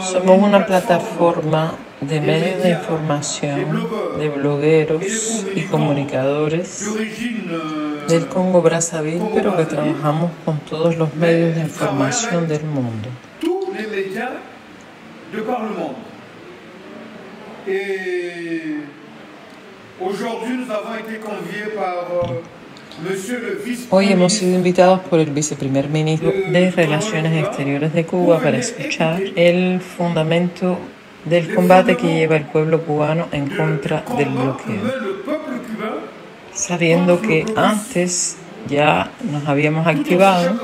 Somos una plataforma de medios de información, de blogueros y comunicadores del Congo Brazzaville, pero que trabajamos con todos los medios de información del mundo. Hoy hemos sido invitados por el viceprimer ministro de Relaciones Exteriores de Cuba para escuchar el fundamento del combate que lleva el pueblo cubano en contra del bloqueo. Sabiendo que antes ya nos habíamos activado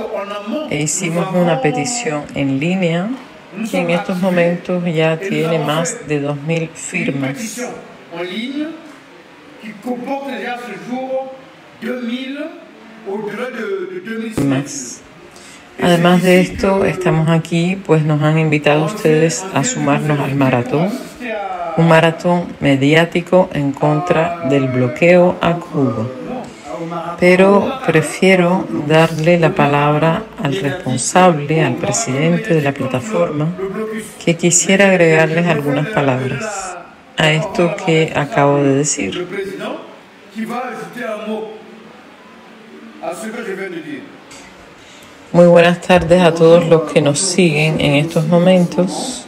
e hicimos una petición en línea que en estos momentos ya tiene más de 2.000 firmas. Más. Además de esto, estamos aquí, pues nos han invitado ustedes a sumarnos al maratón, un maratón mediático en contra del bloqueo a Cuba. Pero prefiero darle la palabra al responsable, al presidente de la plataforma, que quisiera agregarles algunas palabras a esto que acabo de decir. Muy buenas tardes a todos los que nos siguen en estos momentos.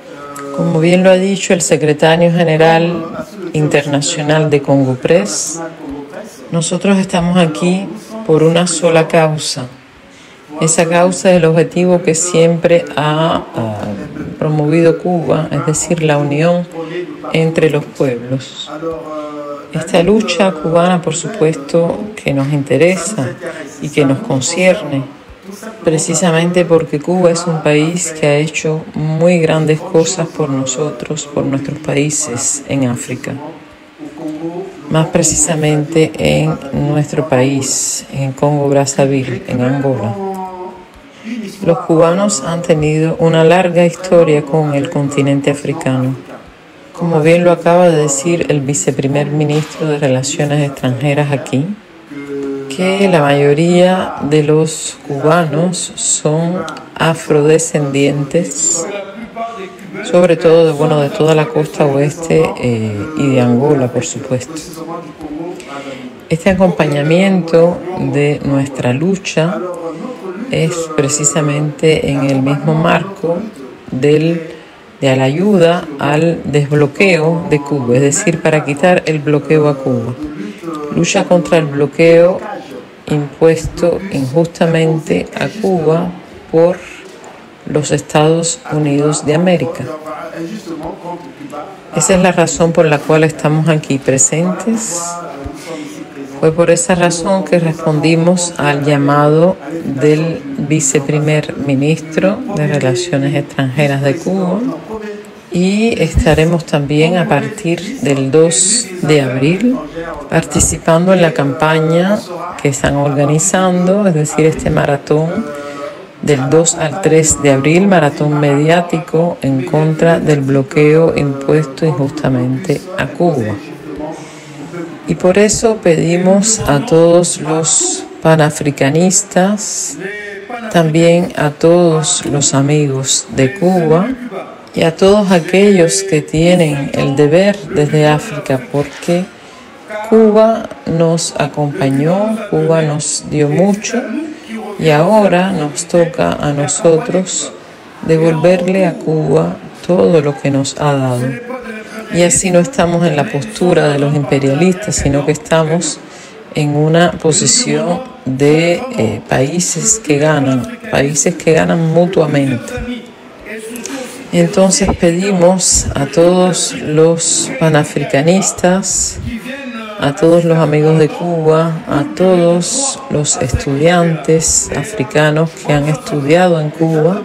Como bien lo ha dicho el secretario general internacional de Congo Press, nosotros estamos aquí por una sola causa. Esa causa es el objetivo que siempre ha, promovido Cuba, es decir, la unión entre los pueblos. Esta lucha cubana, por supuesto, que nos interesa y que nos concierne precisamente porque Cuba es un país que ha hecho muy grandes cosas por nosotros, por nuestros países en África. Más precisamente en nuestro país, en Congo Brazzaville, en Angola. Los cubanos han tenido una larga historia con el continente africano. Como bien lo acaba de decir el viceprimer ministro de Relaciones Extranjeras aquí, que la mayoría de los cubanos son afrodescendientes, sobre todo de, bueno, de toda la costa oeste eh, y de Angola, por supuesto. Este acompañamiento de nuestra lucha es precisamente en el mismo marco del, de la ayuda al desbloqueo de Cuba, es decir, para quitar el bloqueo a Cuba. Lucha contra el bloqueo impuesto injustamente a Cuba por los Estados Unidos de América. Esa es la razón por la cual estamos aquí presentes. Fue por esa razón que respondimos al llamado del viceprimer ministro de Relaciones Extranjeras de Cuba y estaremos también a partir del 2 de abril participando en la campaña que están organizando, es decir, este maratón del 2 al 3 de abril, maratón mediático en contra del bloqueo impuesto injustamente a Cuba. Y por eso pedimos a todos los panafricanistas, también a todos los amigos de Cuba, y a todos aquellos que tienen el deber desde África, porque Cuba nos acompañó, Cuba nos dio mucho y ahora nos toca a nosotros devolverle a Cuba todo lo que nos ha dado. Y así no estamos en la postura de los imperialistas, sino que estamos en una posición de eh, países que ganan, países que ganan mutuamente. Entonces pedimos a todos los panafricanistas, a todos los amigos de Cuba, a todos los estudiantes africanos que han estudiado en Cuba,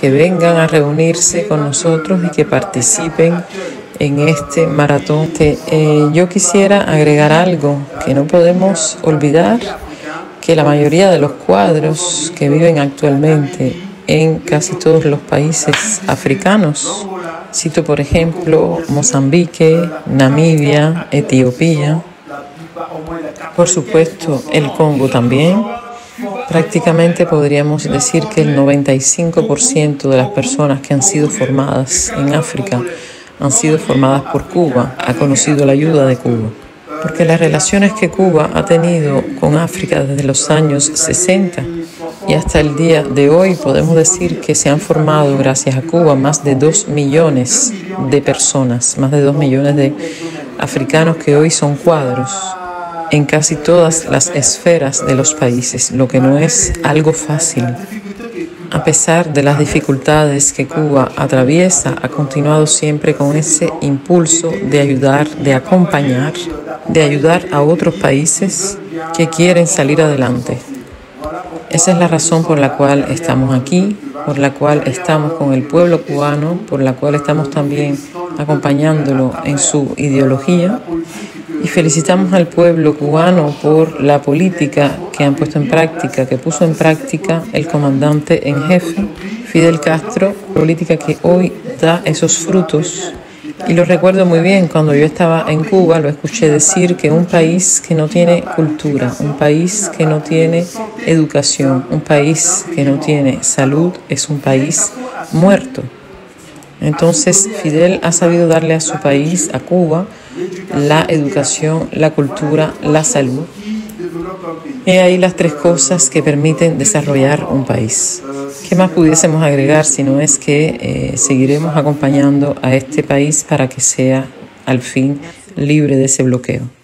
que vengan a reunirse con nosotros y que participen en este maratón. Eh, yo quisiera agregar algo que no podemos olvidar, que la mayoría de los cuadros que viven actualmente en casi todos los países africanos. Cito, por ejemplo, Mozambique, Namibia, Etiopía. Por supuesto, el Congo también. Prácticamente podríamos decir que el 95% de las personas que han sido formadas en África han sido formadas por Cuba, ha conocido la ayuda de Cuba. Porque las relaciones que Cuba ha tenido con África desde los años 60 y hasta el día de hoy podemos decir que se han formado gracias a Cuba más de 2 millones de personas, más de 2 millones de africanos que hoy son cuadros en casi todas las esferas de los países, lo que no es algo fácil. A pesar de las dificultades que Cuba atraviesa, ha continuado siempre con ese impulso de ayudar, de acompañar, de ayudar a otros países que quieren salir adelante. Esa es la razón por la cual estamos aquí, por la cual estamos con el pueblo cubano, por la cual estamos también acompañándolo en su ideología. Y felicitamos al pueblo cubano por la política que han puesto en práctica, que puso en práctica el comandante en jefe, Fidel Castro, política que hoy da esos frutos y lo recuerdo muy bien, cuando yo estaba en Cuba lo escuché decir que un país que no tiene cultura, un país que no tiene educación, un país que no tiene salud es un país muerto. Entonces Fidel ha sabido darle a su país, a Cuba, la educación, la cultura, la salud. Y ahí las tres cosas que permiten desarrollar un país. ¿Qué más pudiésemos agregar si no es que eh, seguiremos acompañando a este país para que sea al fin libre de ese bloqueo?